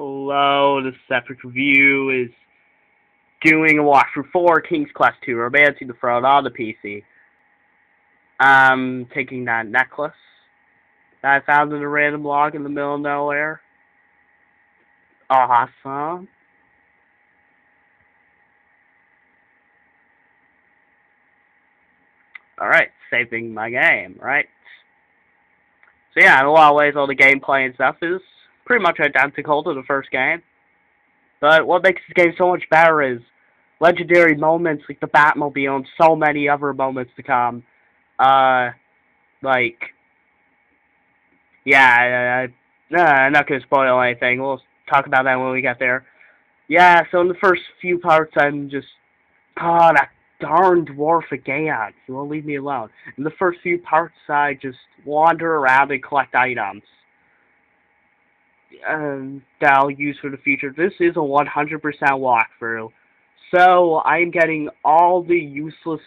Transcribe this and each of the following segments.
Hello, this is Epic Review is doing a walkthrough for King's Quest 2, Romancing the Throne on the PC. I'm um, taking that necklace that I found in a random log in the middle of nowhere. Awesome. Alright, saving my game, right? So yeah, in a lot of ways all the gameplay and stuff is pretty much identical to the first game. But what makes this game so much better is legendary moments like the Batmobile and so many other moments to come. Uh, like, yeah, uh, I'm not going to spoil anything. We'll talk about that when we get there. Yeah, so in the first few parts, I'm just, oh, that darn dwarf again. He won't leave me alone. In the first few parts, I just wander around and collect items um, that I'll use for the future. This is a 100% walkthrough. So, I'm getting all the useless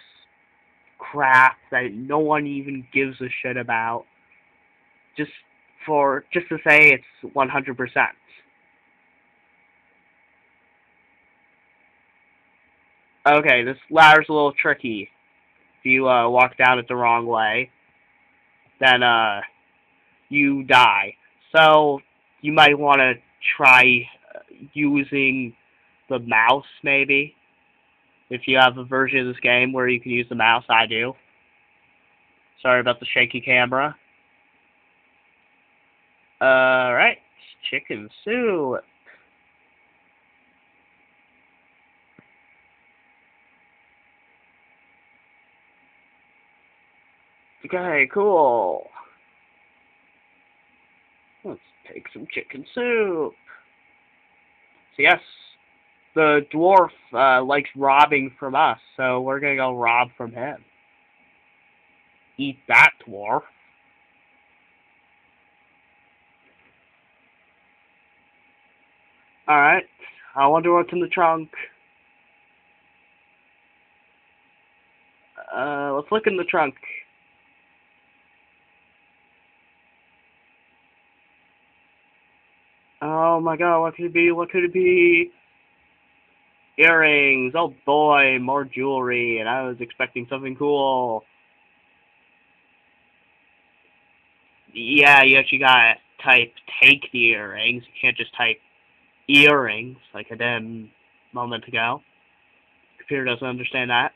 crap that no one even gives a shit about. Just for, just to say it's 100%. Okay, this ladder's a little tricky. If you, uh, walk down it the wrong way, then, uh, you die. So, you might want to try uh, using the mouse, maybe. If you have a version of this game where you can use the mouse, I do. Sorry about the shaky camera. Alright, chicken soup. Okay, cool. Let's take some chicken soup. So yes, the dwarf uh, likes robbing from us, so we're gonna go rob from him. Eat that, dwarf. Alright, I wonder what's in the trunk. Uh, let's look in the trunk. Oh my god, what could it be? What could it be? Earrings! Oh boy, more jewelry, and I was expecting something cool. Yeah, you actually gotta type take the earrings. You can't just type earrings like I did a moment ago. Computer doesn't understand that.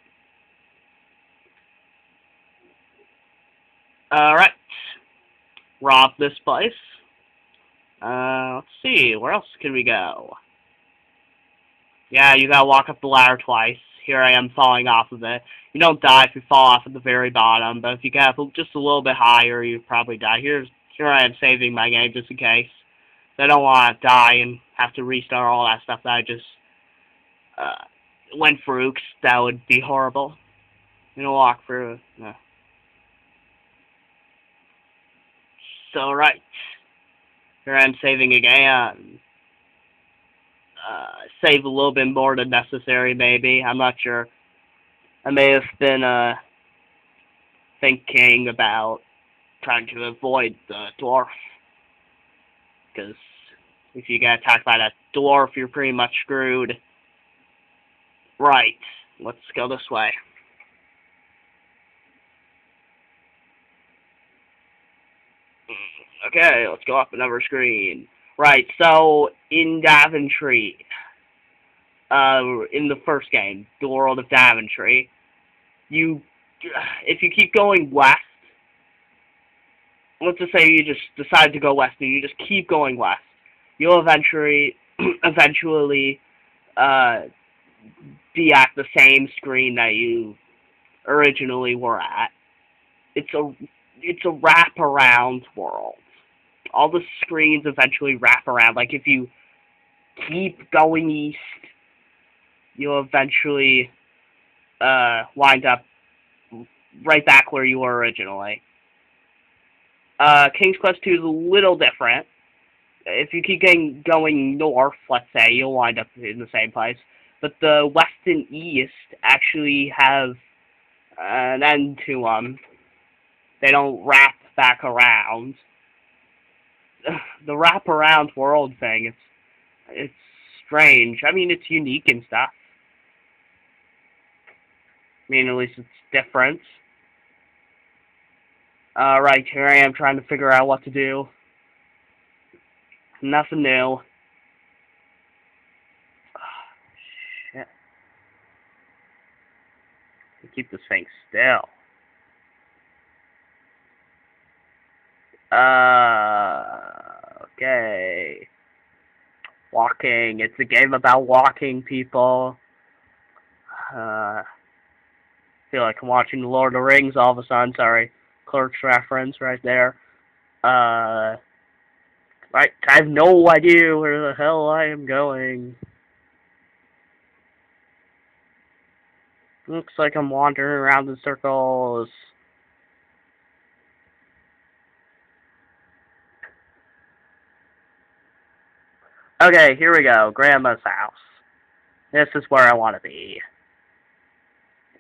Alright. Rob this place. Uh, let's see, where else can we go? Yeah, you gotta walk up the ladder twice. Here I am falling off of it. You don't die if you fall off at the very bottom, but if you get up just a little bit higher, you probably die. Here's here I am saving my game just in case. I don't want to die and have to restart all that stuff that I just uh, went through, cause that would be horrible. You know, walk through. Uh. So, right. Here I'm saving again. Uh, save a little bit more than necessary, maybe. I'm not sure. I may have been uh, thinking about trying to avoid the dwarf. Because if you get attacked by that dwarf, you're pretty much screwed. Right. Let's go this way. Okay, let's go up another screen. Right, so in Daventry, uh, in the first game, The World of Daventry, you, if you keep going west, let's just say you just decide to go west and you just keep going west, you'll eventually, eventually, uh, be at the same screen that you originally were at. It's a, it's a wraparound world all the screens eventually wrap around. Like if you keep going east, you'll eventually uh, wind up right back where you were originally. Uh, King's Quest 2 is a little different. If you keep getting going north, let's say, you'll wind up in the same place. But the west and east actually have an end to them. They don't wrap back around. the wraparound world thing. It's It's strange. I mean, it's unique and stuff. I mean, at least it's different. Uh, Alright, here I am trying to figure out what to do. Nothing new. shit. Keep this thing still. Uh, okay. Walking. It's a game about walking, people. Uh, feel like I'm watching Lord of the Rings all of a sudden. Sorry. Clerks reference right there. Uh, I, I have no idea where the hell I am going. Looks like I'm wandering around in circles. Okay, here we go. Grandma's house. This is where I want to be.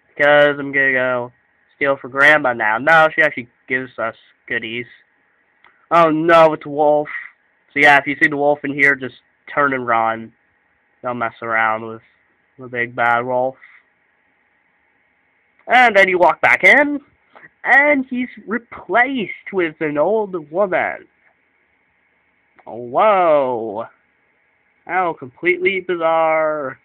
Because I'm going to go steal for Grandma now. No, she actually gives us goodies. Oh no, it's wolf. So yeah, if you see the wolf in here, just turn and run. Don't mess around with the big bad wolf. And then you walk back in, and he's replaced with an old woman. Whoa. How completely bizarre.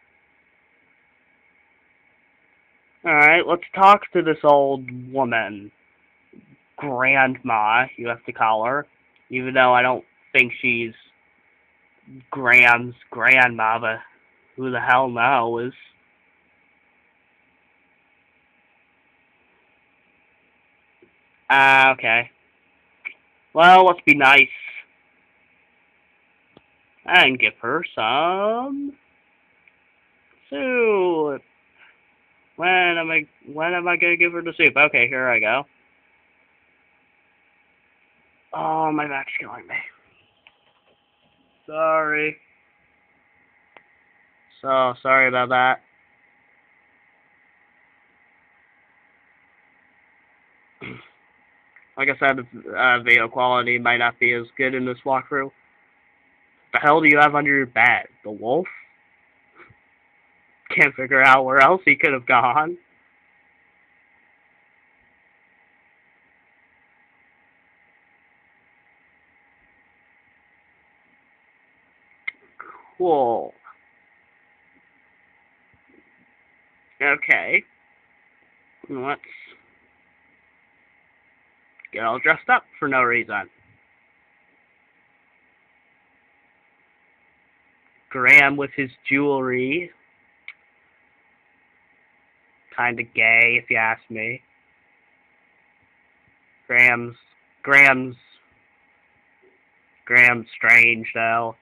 Alright, let's talk to this old woman. Grandma, you have to call her. Even though I don't think she's Graham's grandma, but who the hell knows? Ah, uh, okay. Well, let's be nice and give her some soup. When am I when am I gonna give her the soup? Okay, here I go. Oh, my back's killing me. Sorry. So sorry about that. like I said, uh, video quality might not be as good in this walkthrough. The hell do you have under your bed? The wolf? Can't figure out where else he could have gone. Cool. Okay. Let's get all dressed up for no reason. Graham with his jewelry. Kinda gay, if you ask me. Graham's Graham's Graham's strange though.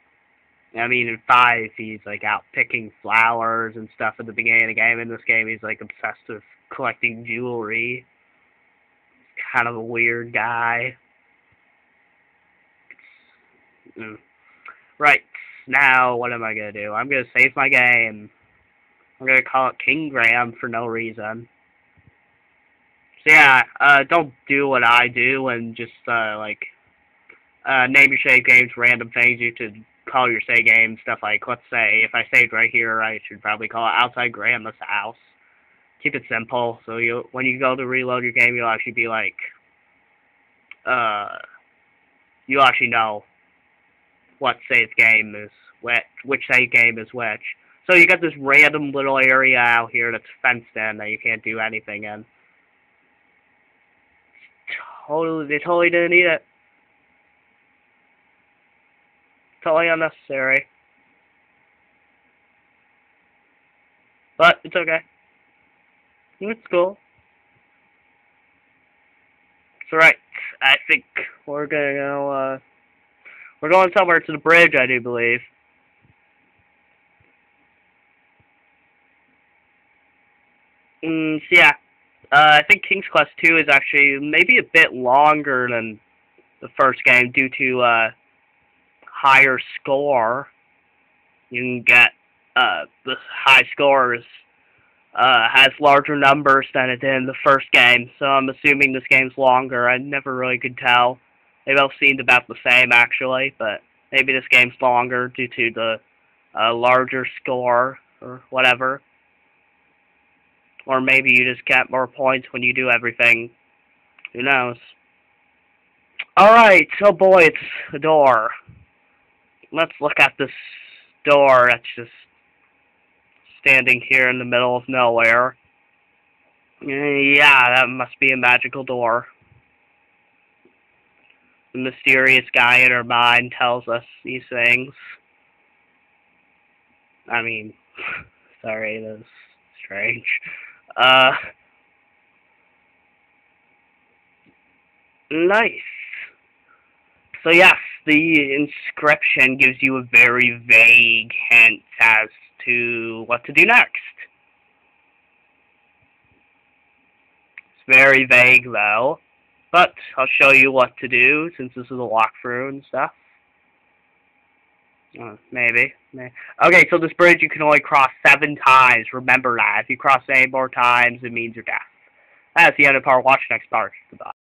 I mean, in five, he's like out picking flowers and stuff at the beginning of the game. In this game, he's like obsessed with collecting jewelry. Kind of a weird guy. Mm. Right now, what am I going to do? I'm going to save my game. I'm going to call it King Graham for no reason. So yeah, uh, don't do what I do and just, uh, like, uh, name your save games random things you should call your save game, stuff like, let's say, if I saved right here, I should probably call it Outside Grandma's House. Keep it simple, so you when you go to reload your game, you'll actually be like, uh, you actually know what save game is which, which save game is which. So you got this random little area out here that's fenced in that you can't do anything in. Totally, they totally didn't need it. Totally unnecessary. But it's okay. It's cool. It's alright. I think we're gonna go, uh, we're going somewhere to the bridge, I do believe. Mm, so yeah, uh, I think King's Quest 2 is actually maybe a bit longer than the first game due to uh, higher score. You can get uh, the high scores uh, has larger numbers than it did in the first game, so I'm assuming this game's longer. I never really could tell. They both seemed about the same, actually, but maybe this game's longer due to the a larger score or whatever. Or maybe you just get more points when you do everything. Who knows? Alright, oh boy, it's a door. Let's look at this door that's just standing here in the middle of nowhere. Yeah, that must be a magical door. The mysterious guy in her mind tells us these things. I mean, sorry, that's strange. Uh, nice. So yes, the inscription gives you a very vague hint as to what to do next. It's very vague though, but I'll show you what to do since this is a walkthrough and stuff. Uh, maybe. maybe. Okay, so this bridge you can only cross seven times. Remember that. If you cross any more times, it means you're. That's the end of part. Watch next part. Goodbye.